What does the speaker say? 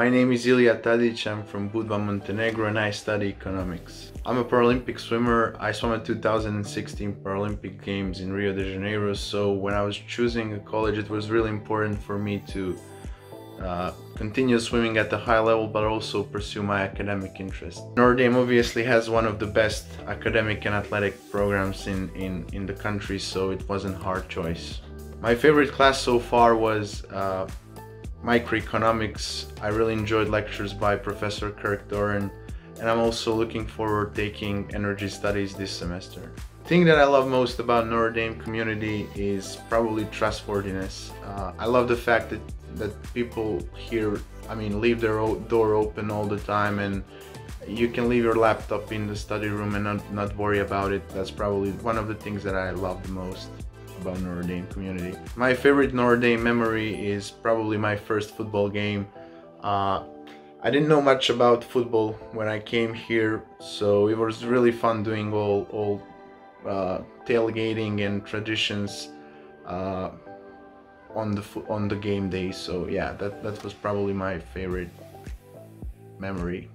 My name is Ilija Tadic, I'm from Budva, Montenegro and I study economics. I'm a Paralympic swimmer. I swam at 2016 Paralympic Games in Rio de Janeiro, so when I was choosing a college it was really important for me to uh, continue swimming at a high level but also pursue my academic interest. Notre Dame obviously has one of the best academic and athletic programs in, in, in the country, so it wasn't hard choice. My favorite class so far was uh, microeconomics. I really enjoyed lectures by Professor Kirk Doran and I'm also looking forward taking energy studies this semester. The thing that I love most about Notre Dame community is probably trustworthiness. Uh, I love the fact that, that people here, I mean, leave their door open all the time and you can leave your laptop in the study room and not, not worry about it. That's probably one of the things that I love the most about Notre Dame community. My favorite Notre Dame memory is probably my first football game. Uh, I didn't know much about football when I came here, so it was really fun doing all, all uh, tailgating and traditions uh, on the on the game day. So yeah, that that was probably my favorite memory.